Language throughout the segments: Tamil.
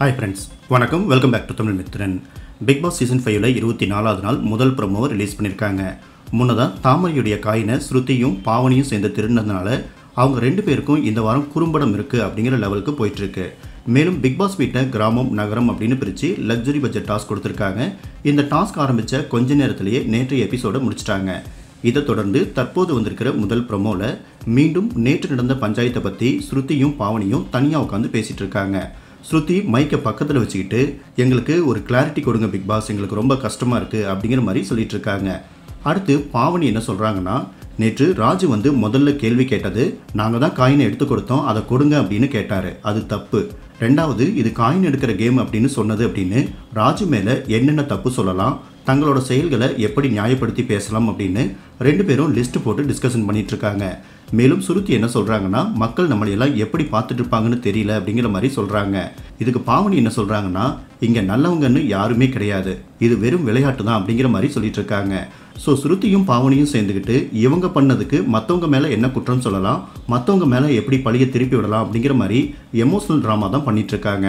ஹாய் ஃப்ரெண்ட்ஸ் வணக்கம். Welcome back to Tamil Mithran Bigg Boss season ஃபைவ்ல இருபத்தி நாலாவது நாள் முதல் ப்ரோமோ ரிலீஸ் பண்ணியிருக்காங்க முன்னதாக தாமரையுடைய காயினை ஸ்ருதியும் பாவனியும் சேர்ந்து திருடினதுனால அவங்க ரெண்டு பேருக்கும் இந்த வாரம் குறும்படம் இருக்குது அப்படிங்கிற லெவலுக்கு போயிட்டுருக்கு. மேலும் பிக் பாஸ் வீட்டை கிராமம் நகரம் அப்படின்னு பிரித்து லக்ஸரி பட்ஜெட் டாஸ்க் கொடுத்துருக்காங்க. இந்த டாஸ்க் ஆரம்பித்த கொஞ்ச நேரத்திலேயே நேற்றைய எபிசோடை முடிச்சிட்டாங்க. இதை தொடர்ந்து தற்போது வந்திருக்கிற முதல் ப்ரொமோவில் மீண்டும் நேற்று நடந்த பஞ்சாயத்தை பற்றி ஸ்ருதியும் பாவனியும் தனியாக உட்காந்து பேசிகிட்டு இருக்காங்க. ஸ்ருதி மைக்கை பக்கத்தில் வச்சுக்கிட்டு எங்களுக்கு ஒரு கிளாரிட்டி கொடுங்க பிக் பாஸ் எங்களுக்கு ரொம்ப கஷ்டமாக இருக்குது அப்படிங்கிற மாதிரி சொல்லிட்டு இருக்காங்க. அடுத்து பாவனி என்ன சொல்கிறாங்கன்னா நேற்று ராஜு வந்து முதல்ல கேள்வி கேட்டது நாங்கள் தான் காயினை எடுத்து கொடுத்தோம் அதை கொடுங்க அப்படின்னு கேட்டார். அது தப்பு. ரெண்டாவது இது காயின் எடுக்கிற கேம் அப்படின்னு சொன்னது அப்படின்னு ராஜு மேலே என்னென்ன தப்பு சொல்லலாம் தங்களோட செயல்களை எப்படி நியாயப்படுத்தி பேசலாம் அப்படின்னு ரெண்டு பேரும் லிஸ்ட் போட்டு டிஸ்கஷன் பண்ணிட்டு இருக்காங்க மேலும் சுருத்தி என்ன சொல்றாங்கன்னா மக்கள் நம்மளை எல்லாம் எப்படி பார்த்துட்டு இருப்பாங்கன்னு தெரியல அப்படிங்கிற மாதிரி சொல்றாங்க. இதுக்கு பாவனி என்ன சொல்றாங்கன்னா இங்க நல்லவங்கன்னு யாருமே கிடையாது. இது வெறும் விளையாட்டு தான் அப்படிங்கிற மாதிரி சொல்லிட்டு இருக்காங்க ஸோ சுருத்தியும் பாவனியும் சேர்ந்துக்கிட்டு இவங்க பண்ணதுக்கு மற்றவங்க மேலே என்ன குற்றம் சொல்லலாம் மற்றவங்க மேலே எப்படி பழிய திருப்பி விடலாம் அப்படிங்கிற மாதிரி எமோஷனல் ட்ராமா தான் பண்ணிட்டு இருக்காங்க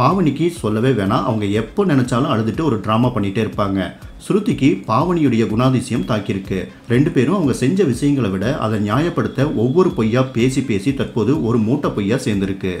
பாவனிக்கு சொல்லவே வேணாம். அவங்க எப்போ நினைச்சாலும் அழுதுட்டு ஒரு ட்ராமா பண்ணிகிட்டே இருப்பாங்க. ஸ்ருதிக்கு பாவனியுடைய குணாதிசயம் தாக்கியிருக்கு. ரெண்டு பேரும் அவங்க செஞ்ச விஷயங்களை விட அதை நியாயப்படுத்த ஒவ்வொரு பொய்யா பேசி பேசி தற்போது ஒரு மூட்டை பொய்யா சேர்ந்திருக்கு.